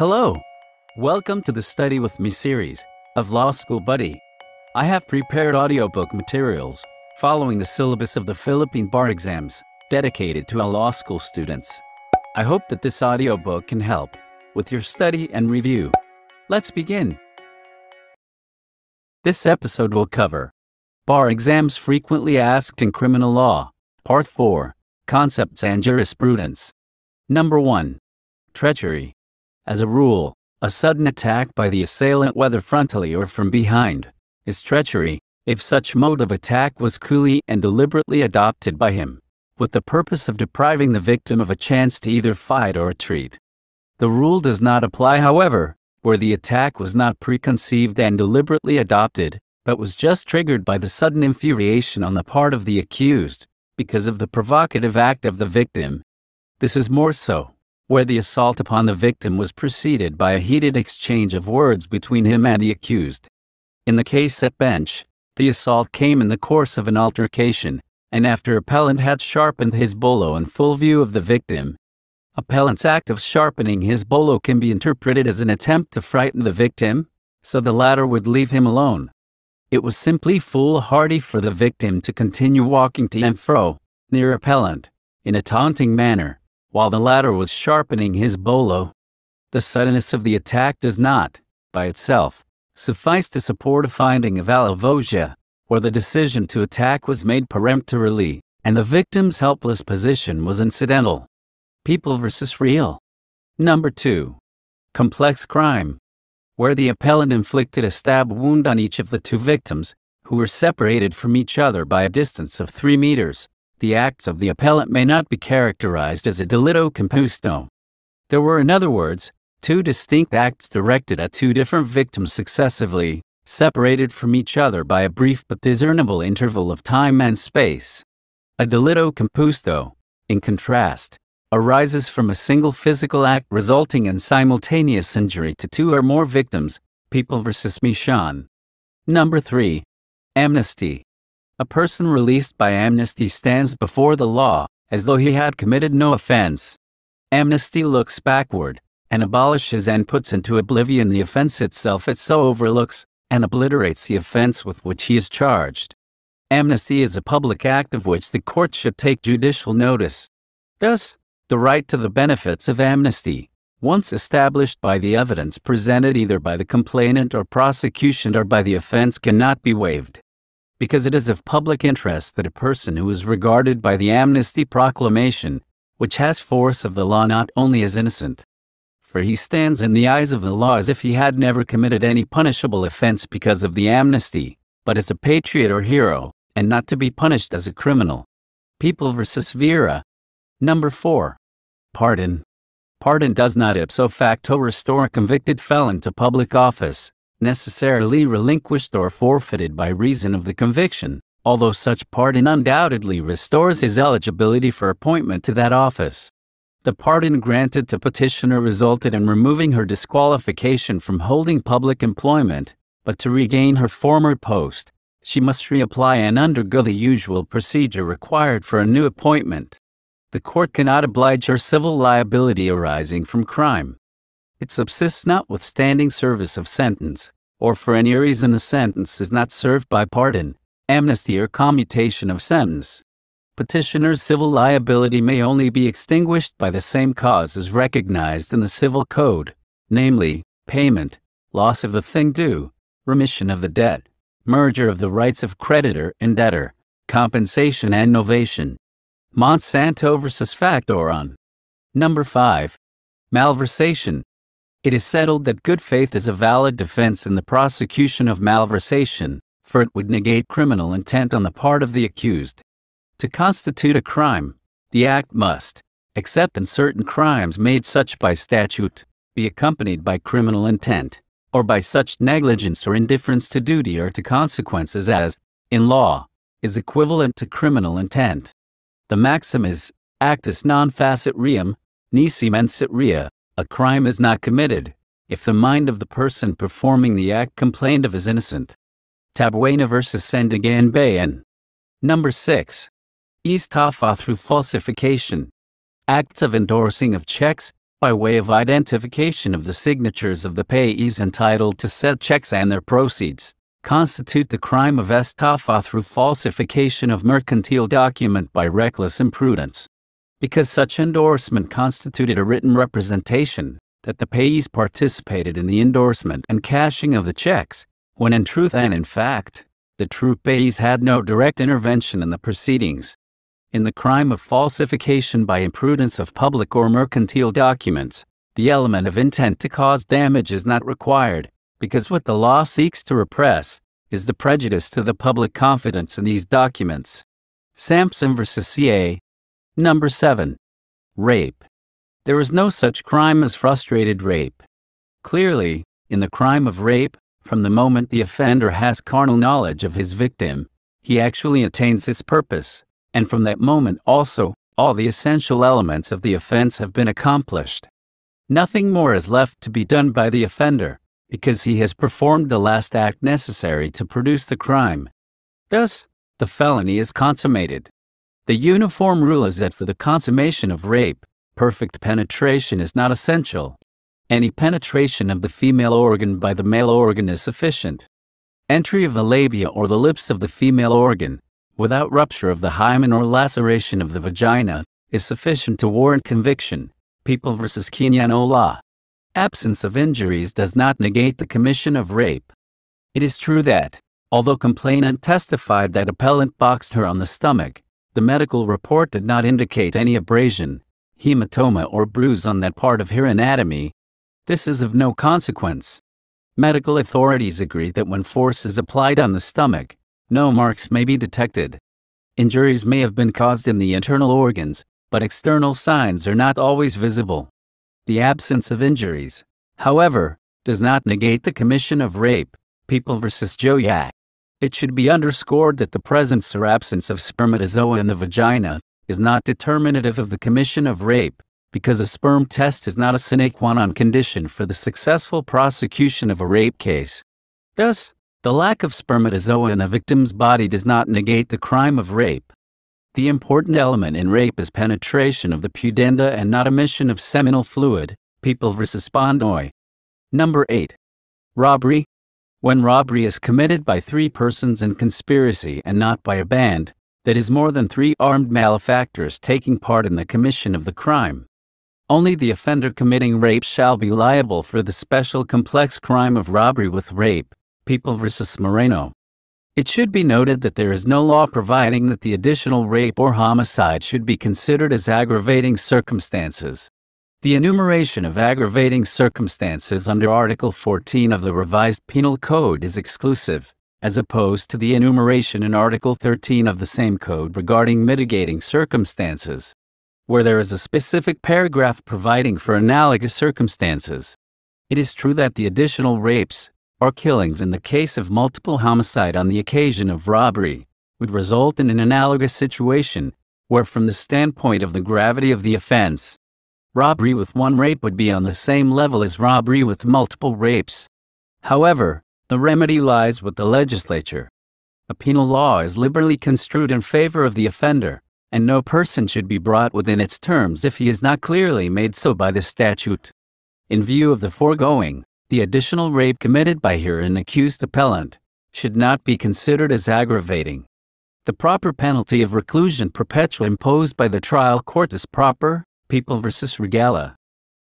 Hello. Welcome to the Study with Me series of Law School Buddy. I have prepared audiobook materials following the syllabus of the Philippine bar exams dedicated to our law school students. I hope that this audiobook can help with your study and review. Let's begin. This episode will cover Bar exams frequently asked in criminal law, Part 4 Concepts and Jurisprudence. Number 1 Treachery. As a rule, a sudden attack by the assailant, whether frontally or from behind, is treachery if such mode of attack was coolly and deliberately adopted by him, with the purpose of depriving the victim of a chance to either fight or retreat. The rule does not apply, however, where the attack was not preconceived and deliberately adopted, but was just triggered by the sudden infuriation on the part of the accused because of the provocative act of the victim. This is more so where the assault upon the victim was preceded by a heated exchange of words between him and the accused. In the case at bench, the assault came in the course of an altercation, and after appellant had sharpened his bolo in full view of the victim. Appellant's act of sharpening his bolo can be interpreted as an attempt to frighten the victim, so the latter would leave him alone. It was simply foolhardy for the victim to continue walking to and fro, near appellant, in a taunting manner, while the latter was sharpening his bolo. The suddenness of the attack does not, by itself, suffice to support a finding of alevosía, where the decision to attack was made peremptorily, and the victim's helpless position was incidental. People versus real. Number 2. Complex crime. Where the appellant inflicted a stab wound on each of the two victims, who were separated from each other by a distance of 3 meters, the acts of the appellant may not be characterized as a delito compuesto. There were, in other words, two distinct acts directed at two different victims successively, separated from each other by a brief but discernible interval of time and space. A delito compuesto, in contrast, arises from a single physical act resulting in simultaneous injury to two or more victims, people versus Michon. Number 3. Amnesty. A person released by amnesty stands before the law as though he had committed no offense. Amnesty looks backward and abolishes and puts into oblivion the offense itself it so overlooks and obliterates the offense with which he is charged. Amnesty is a public act of which the court should take judicial notice. Thus, the right to the benefits of amnesty, once established by the evidence presented either by the complainant or prosecution or by the offense, cannot be waived because it is of public interest that a person who is regarded by the amnesty proclamation, which has force of the law not only is innocent, for he stands in the eyes of the law as if he had never committed any punishable offense because of the amnesty, but as a patriot or hero, and not to be punished as a criminal. People versus Vera. Number 4. Pardon. Pardon does not ipso facto restore a convicted felon to public office, necessarily relinquished or forfeited by reason of the conviction, although such pardon undoubtedly restores his eligibility for appointment to that office. The pardon granted to petitioner resulted in removing her disqualification from holding public employment, but to regain her former post, she must reapply and undergo the usual procedure required for a new appointment. The court cannot oblige her civil liability arising from crime it subsists notwithstanding service of sentence, or for any reason the sentence is not served by pardon, amnesty, or commutation of sentence. Petitioner's civil liability may only be extinguished by the same cause as recognized in the Civil Code, namely, payment, loss of the thing due, remission of the debt, merger of the rights of creditor and debtor, compensation and novation. Monsanto versus Factoran. Number 5. Malversation. It is settled that good faith is a valid defense in the prosecution of malversation, for it would negate criminal intent on the part of the accused. To constitute a crime, the act must, except in certain crimes made such by statute, be accompanied by criminal intent, or by such negligence or indifference to duty or to consequences as, in law, is equivalent to criminal intent. The maxim is, actus non facit reum, nisi mens sit rea, a crime is not committed if the mind of the person performing the act complained of is innocent. Tabuena versus Sandiganbayan. Number 6. Estafa through falsification. Acts of endorsing of checks, by way of identification of the signatures of the payees entitled to said checks and their proceeds, constitute the crime of estafa through falsification of mercantile document by reckless imprudence. Because such endorsement constituted a written representation that the payees participated in the endorsement and cashing of the checks, when in truth and in fact, the true payees had no direct intervention in the proceedings. In the crime of falsification by imprudence of public or mercantile documents, the element of intent to cause damage is not required, because what the law seeks to repress is the prejudice to the public confidence in these documents. Samson vs. CA. Number 7. Rape. There is no such crime as frustrated rape. Clearly, in the crime of rape, from the moment the offender has carnal knowledge of his victim, he actually attains his purpose and from that moment also, all the essential elements of the offense have been accomplished. Nothing more is left to be done by the offender, because he has performed the last act necessary to produce the crime. Thus, the felony is consummated. The uniform rule is that for the consummation of rape, perfect penetration is not essential. Any penetration of the female organ by the male organ is sufficient. Entry of the labia or the lips of the female organ, without rupture of the hymen or laceration of the vagina, is sufficient to warrant conviction. People vs. Quiñanola. Absence of injuries does not negate the commission of rape. It is true that, although complainant testified that appellant boxed her on the stomach, the medical report did not indicate any abrasion, hematoma or bruise on that part of her anatomy. This is of no consequence. Medical authorities agree that when force is applied on the stomach, no marks may be detected. Injuries may have been caused in the internal organs, but external signs are not always visible. The absence of injuries, however, does not negate the commission of rape. People vs. Joyak. It should be underscored that the presence or absence of spermatozoa in the vagina is not determinative of the commission of rape, because a sperm test is not a sine qua non condition for the successful prosecution of a rape case. Thus, the lack of spermatozoa in a victim's body does not negate the crime of rape. The important element in rape is penetration of the pudenda and not emission of seminal fluid, people vs. Spondoi. Number 8. Robbery. When robbery is committed by three persons in conspiracy and not by a band, that is more than three armed malefactors taking part in the commission of the crime. Only the offender committing rape shall be liable for the special complex crime of robbery with rape, People vs. Moreno. It should be noted that there is no law providing that the additional rape or homicide should be considered as aggravating circumstances. The enumeration of aggravating circumstances under Article 14 of the Revised Penal Code is exclusive, as opposed to the enumeration in Article 13 of the same code regarding mitigating circumstances, where there is a specific paragraph providing for analogous circumstances. It is true that the additional rapes, or killings in the case of multiple homicide on the occasion of robbery would result in an analogous situation, where from the standpoint of the gravity of the offense, robbery with one rape would be on the same level as robbery with multiple rapes. However, the remedy lies with the legislature. A penal law is liberally construed in favor of the offender, and no person should be brought within its terms if he is not clearly made so by the statute. In view of the foregoing, the additional rape committed by her an accused appellant should not be considered as aggravating. The proper penalty of reclusion perpetua imposed by the trial court is proper, People v. Regala.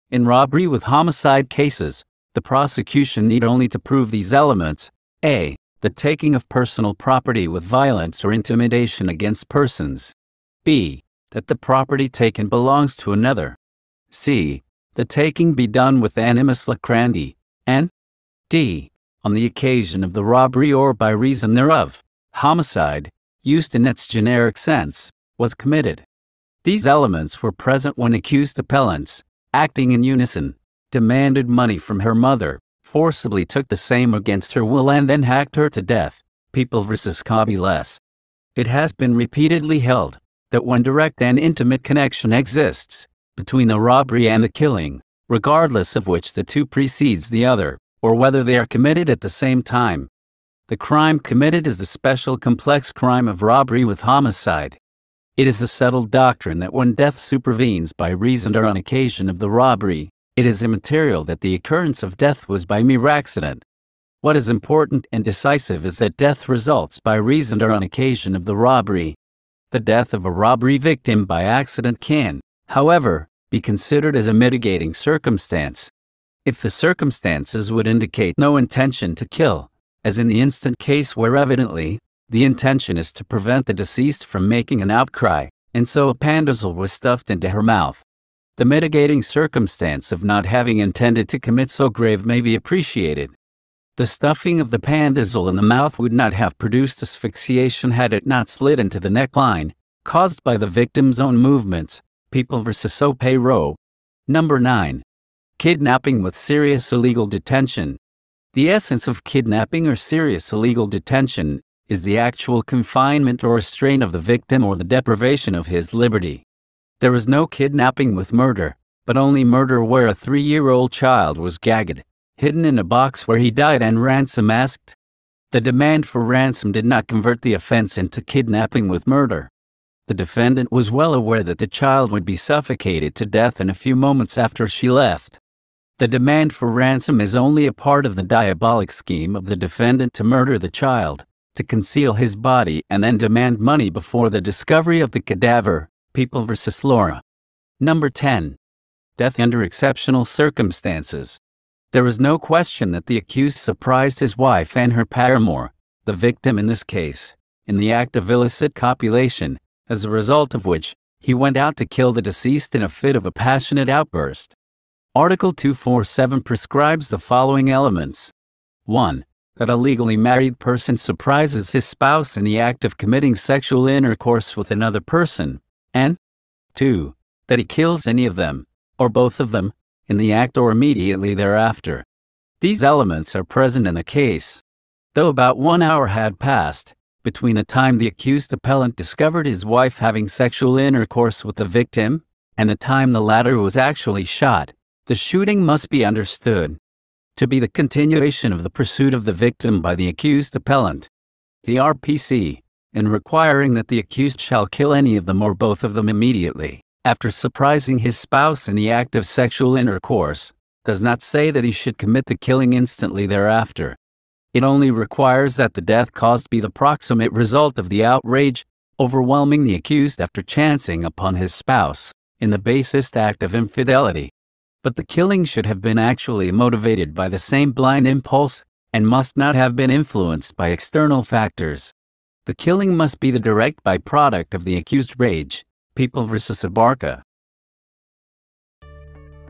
In robbery with homicide cases, the prosecution need only to prove these elements a. The taking of personal property with violence or intimidation against persons. b. That the property taken belongs to another. c. The taking be done with animus lucrandi, and d. On the occasion of the robbery or by reason thereof, homicide, used in its generic sense, was committed. These elements were present when accused appellants, acting in unison, demanded money from her mother, forcibly took the same against her will and then hacked her to death. People vs. Kabiles. It has been repeatedly held that when direct and intimate connection exists between the robbery and the killing, regardless of which the two precedes the other, or whether they are committed at the same time. The crime committed is the special complex crime of robbery with homicide. It is a settled doctrine that when death supervenes by reason or on occasion of the robbery, it is immaterial that the occurrence of death was by mere accident. What is important and decisive is that death results by reason or on occasion of the robbery. The death of a robbery victim by accident can, however, be considered as a mitigating circumstance. If the circumstances would indicate no intention to kill, as in the instant case where evidently, the intention is to prevent the deceased from making an outcry, and so a pandazole was stuffed into her mouth. The mitigating circumstance of not having intended to commit so grave may be appreciated, the stuffing of the pandazole in the mouth would not have produced asphyxiation had it not slid into the neckline, caused by the victim's own movements. People vs. Rowe. Number 9. Kidnapping with serious illegal detention. The essence of kidnapping or serious illegal detention is the actual confinement or restraint of the victim or the deprivation of his liberty. There is no kidnapping with murder, but only murder where a three year old child was gagged, hidden in a box where he died and ransom asked. The demand for ransom did not convert the offense into kidnapping with murder. The defendant was well aware that the child would be suffocated to death in a few moments after she left. The demand for ransom is only a part of the diabolic scheme of the defendant to murder the child, to conceal his body and then demand money before the discovery of the cadaver. People vs. Laura. Number 10. Death under exceptional circumstances. There is no question that the accused surprised his wife and her paramour, the victim in this case, in the act of illicit copulation, as a result of which, he went out to kill the deceased in a fit of a passionate outburst. Article 247 prescribes the following elements 1. That a legally married person surprises his spouse in the act of committing sexual intercourse with another person, and 2. That he kills any of them, or both of them, in the act or immediately thereafter. These elements are present in the case. Though about one hour had passed, between the time the accused appellant discovered his wife having sexual intercourse with the victim and the time the latter was actually shot, the shooting must be understood to be the continuation of the pursuit of the victim by the accused appellant. The RPC, in requiring that the accused shall kill any of them or both of them immediately, after surprising his spouse in the act of sexual intercourse, does not say that he should commit the killing instantly thereafter. It only requires that the death caused be the proximate result of the outrage, overwhelming the accused after chancing upon his spouse, in the basest act of infidelity. But the killing should have been actually motivated by the same blind impulse, and must not have been influenced by external factors. The killing must be the direct byproduct of the accused rage, People vs. Abarca.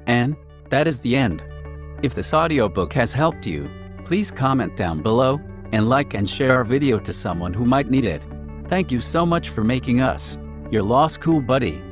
And that is the end. If this audiobook has helped you, please comment down below and like and share our video to someone who might need it. Thank you so much for making us your law school buddy.